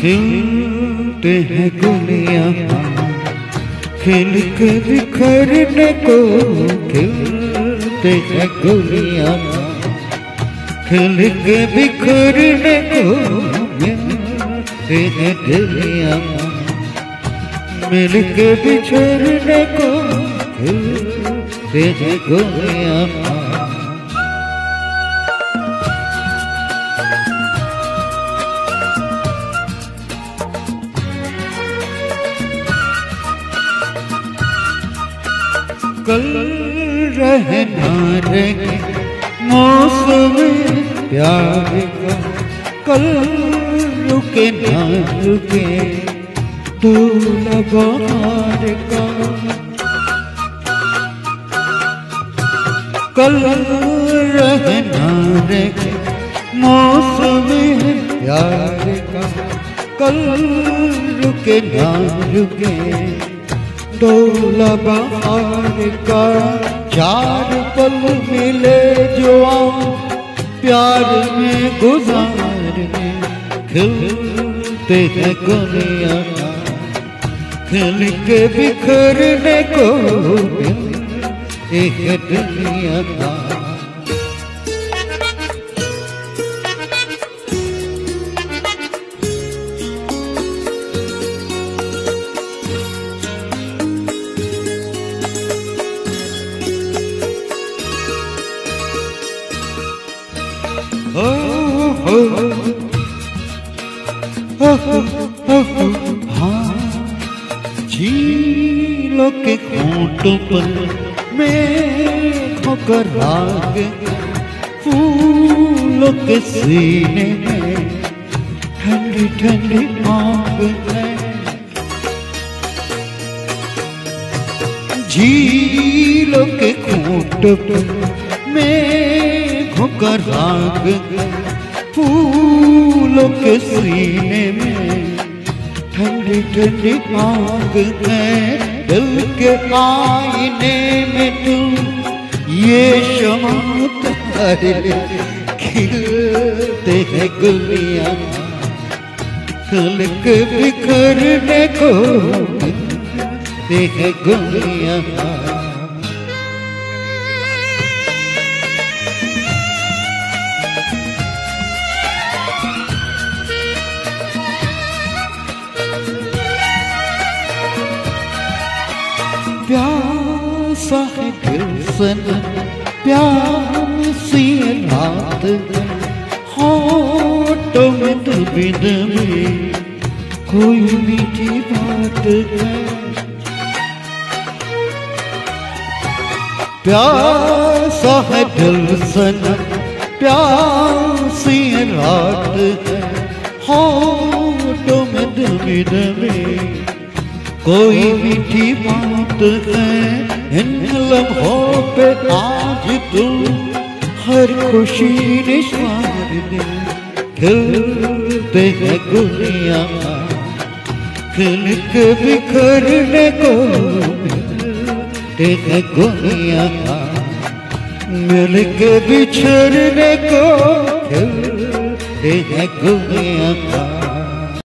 खिलते हैं गुलिया खिल के बिखरने को खिलते हैं गुलिया खिल के बिखरने को मिलते हैं दुनिया मिल के बिछड़ने को कल रहना रहे मौसम प्यार का। कल रुके ना रुके तू बहार का कल रहना रहे मौसम प्यार का। कल रुके ना रुके। डोला बहार का। चार पल मिले जो प्यार में गुजारने खिलते हैं गुनिया खिल के बिखरने को एक दुनिया का। हो झीलों के होंठों पर का राग फूलों के सीने में ठंडी ठंडी आग है। झीलों के खूंट पर मेघों राग फूलों के सीने में ठंडी ठंडी आग है। दिल के आईने में तू ये शमा तारे खिलते हैं गुलिया। खल के बिखरने को मिलते हैं गुलिया। प्यासा है दिल सन प्यासी रात होठों में दबी दबी कोई मीठी बात है। प्यासा है दिल सन प्यासी रात है होठों में दबी दबी कोई मीठी बात है, इन लम्हों पे आज तुम हर खुशी निशान दे। खिलते हैं गुलिया खिल के बिखरने को मिलते हैं गुलिया मिल के बिछड़ने को खिलते हैं गुलिया